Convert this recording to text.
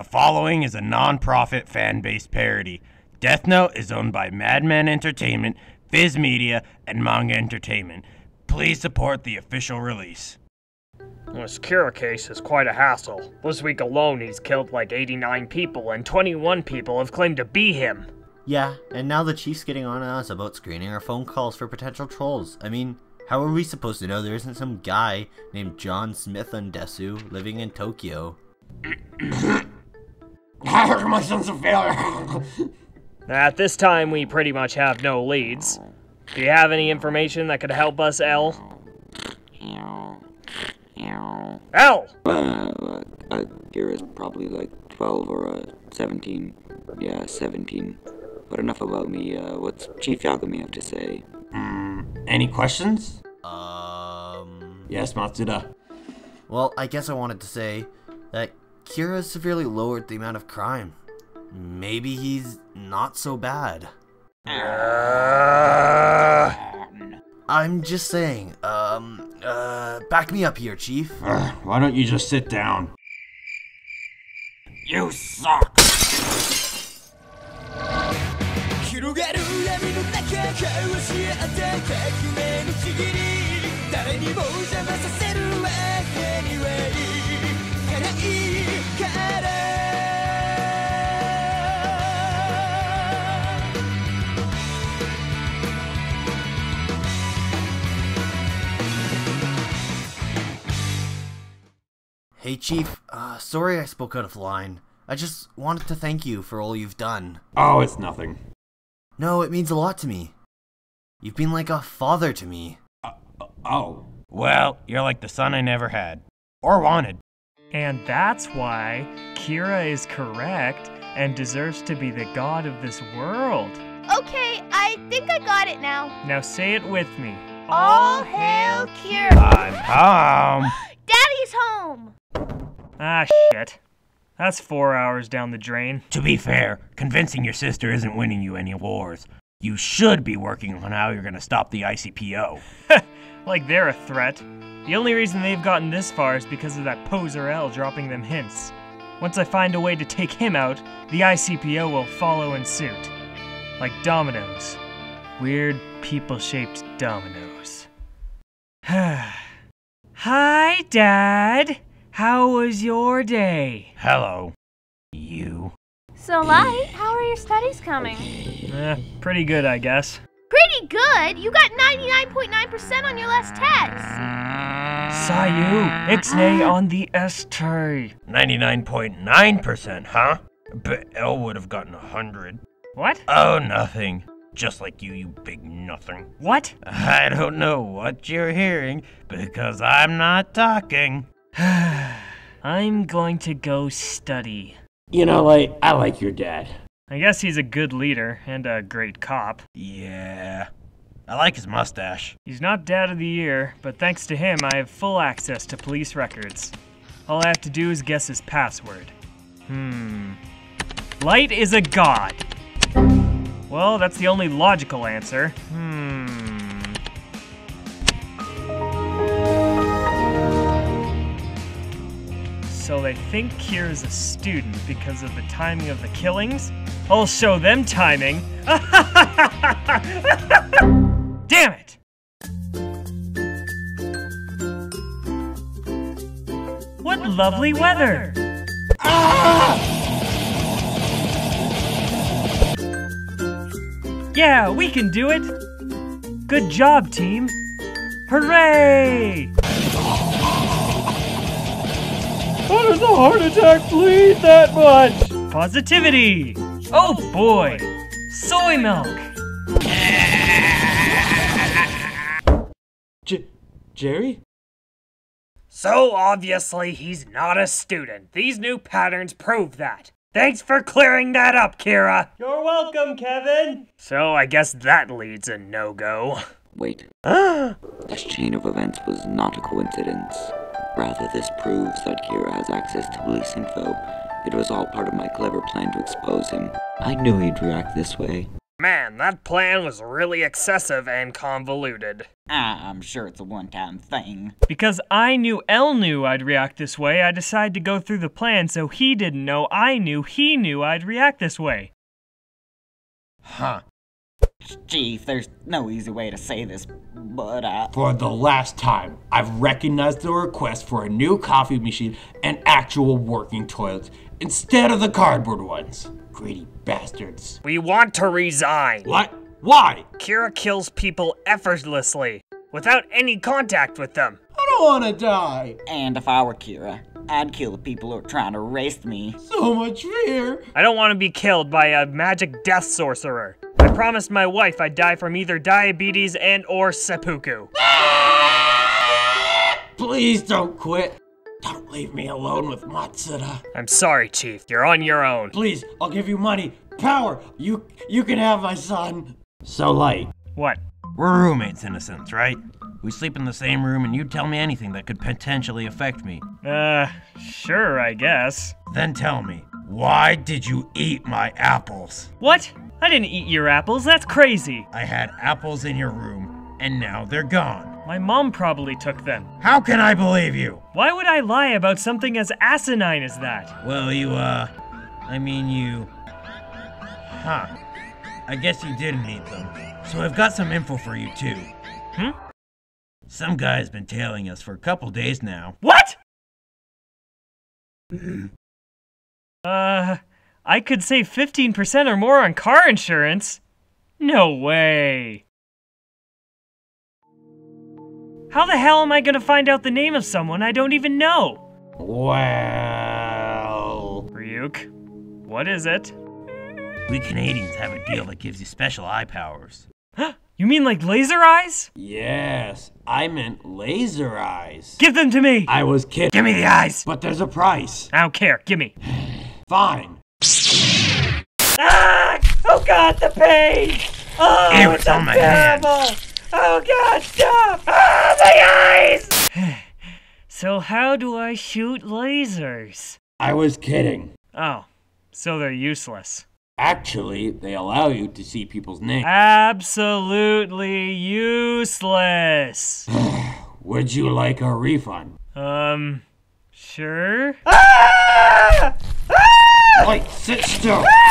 The following is a non-profit fan-based parody. Death Note is owned by Madman Entertainment, Viz Media, and Manga Entertainment. Please support the official release. This Kira case is quite a hassle. This week alone, he's killed like 89 people, and 21 people have claimed to be him. Yeah, and now the chief's getting on us about screening our phone calls for potential trolls. I mean, how are we supposed to know there isn't some guy named John Smith on Desu living in Tokyo? My sense of failure. At this time, we pretty much have no leads. Do you have any information that could help us, L? L! Uh, uh, uh, Kira's probably like 12 or uh, 17. Yeah, 17. But enough about me. Uh, what's Chief Yagami have to say? Any questions? Um. Yes, Matsuda. Well, I guess I wanted to say that Kira severely lowered the amount of crime. Maybe he's not so bad. I'm just saying, um, uh, back me up here, Chief. Ugh, why don't you just sit down? You suck. Hey, Chief, uh, sorry I spoke out of line. I just wanted to thank you for all you've done. Oh, it's nothing. No, it means a lot to me. You've been like a father to me. Oh. Well, you're like the son I never had. Or wanted. And that's why Kira is correct and deserves to be the god of this world. Okay, I think I got it now. Now say it with me. All hail Kira. I'm home. Daddy's home. Ah, shit. That's four hours down the drain. To be fair, convincing your sister isn't winning you any wars. You should be working on how you're gonna stop the ICPO. Like they're a threat. The only reason they've gotten this far is because of that poser L dropping them hints. Once I find a way to take him out, the ICPO will follow in suit. Like dominoes. Weird people shaped dominoes. Hi, Dad! How was your day? Hello. You. So, Light, how are your studies coming? Eh, pretty good, I guess. Pretty good. You got 99.9% on your last test. Sayu, Ixnay on the ST. 99.9%, huh? But L would have gotten a 100. What? Oh, nothing. Just like you, you big nothing. What? I don't know what you're hearing because I'm not talking. I'm going to go study. You know, like, I like your dad. I guess he's a good leader and a great cop. Yeah. I like his mustache. He's not Dad of the Year, but thanks to him, I have full access to police records. All I have to do is guess his password. Hmm. Light is a god. Well, that's the only logical answer. Hmm. So they think Kira's a student because of the timing of the killings? I'll show them timing. Damn it! What lovely weather! Yeah, we can do it! Good job, team! Hooray! How does a heart attack bleed that much? Positivity! Oh boy! Soy milk! J- Jerry? So obviously he's not a student. These new patterns prove that. Thanks for clearing that up, Kira. You're welcome, Kevin. So I guess that leads a no-go. Wait. this chain of events was not a coincidence. Rather, this proves that Kira has access to police info. It was all part of my clever plan to expose him. I knew he'd react this way. Man, that plan was really excessive and convoluted. Ah, I'm sure it's a one-time thing. Because I knew L knew I'd react this way, I decided to go through the plan so he didn't know I knew he knew I'd react this way. Huh. Chief, there's no easy way to say this, but uh, For the last time, I've recognized the request for a new coffee machine and actual working toilets instead of the cardboard ones. Greedy bastards. We want to resign. What? Why? Kira kills people effortlessly, without any contact with them. I don't want to die. and if I were Kira, I'd kill the people who are trying to arrest me. So much fear. I don't want to be killed by a magic death sorcerer. I promised my wife I'd die from either diabetes and or seppuku. Please don't quit. Don't leave me alone with Matsuda. I'm sorry, Chief. You're on your own. Please, I'll give you money, power. You you can have my son. So Light. What? We're roommates in a sense, right? We sleep in the same room and you tell me anything that could potentially affect me. Uh, sure, I guess. Then tell me, why did you eat my apples? What? I didn't eat your apples. That's crazy. I had apples in your room and now they're gone. My mom probably took them. How can I believe you? Why would I lie about something as asinine as that? Well, you, uh, I mean, you. Huh. I guess you didn't eat them. So I've got some info for you, too. Hmm? Some guy's been tailing us for a couple days now. What? uh, I could save 15% or more on car insurance. No way. How the hell am I gonna find out the name of someone I don't even know? Well. Ryuk, what is it? We Canadians have a deal that gives you special eye powers. Huh? You mean like laser eyes? Yes, I meant laser eyes. Give them to me! I was kidding. Give me the eyes! But there's a price. I don't care, give me. Fine. Ah! Oh god, the pain! Oh, it's on my hand. Oh god, stop! Ah, my eyes! so how do I shoot lasers? I was kidding. Oh, so they're useless. Actually, they allow you to see people's names. Absolutely useless. Would you like a refund? Um, sure? Wait, sit still. Ah,